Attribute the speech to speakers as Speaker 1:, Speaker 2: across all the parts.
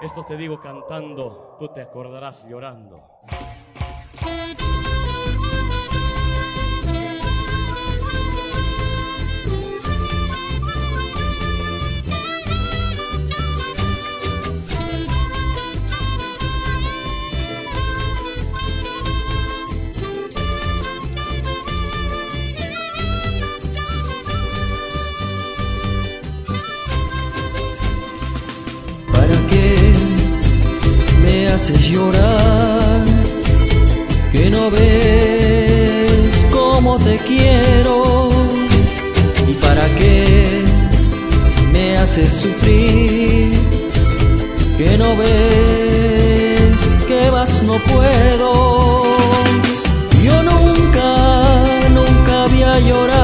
Speaker 1: Esto te digo cantando, tú te acordarás llorando.
Speaker 2: Haces llorar? Que no ves cómo te quiero. ¿Y para qué me haces sufrir? Que no ves que más no puedo. Yo nunca, nunca había llorado.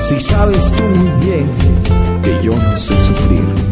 Speaker 2: Si sabes tú muy bien que yo no sé sufrir.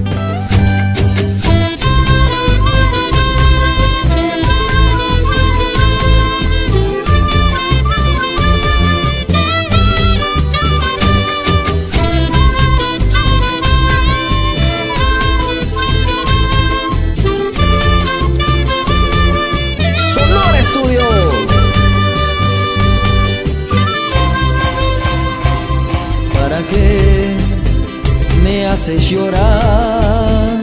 Speaker 2: Haces llorar?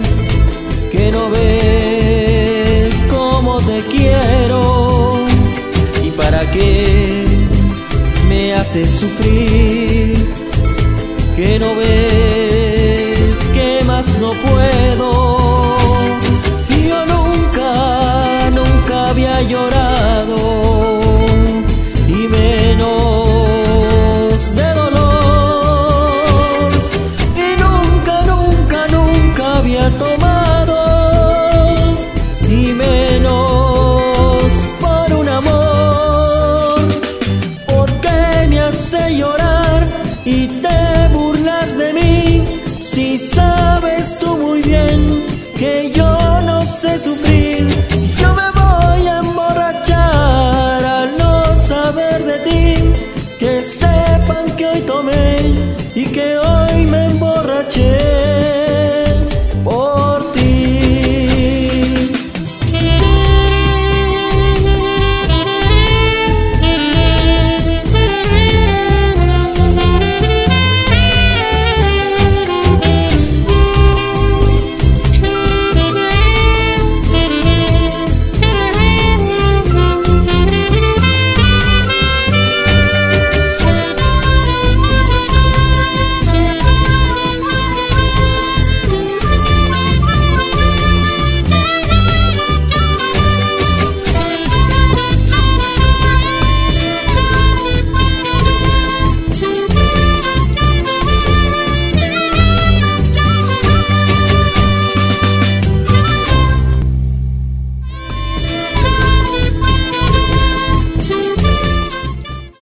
Speaker 2: Que no ves cómo te quiero. ¿Y para qué me haces sufrir? Que no ves que más no puedo. Si sabes tú muy bien que yo no sé sufrir yo me voy a emborrachar al no saber de ti que sepan que hoy tomé y que hoy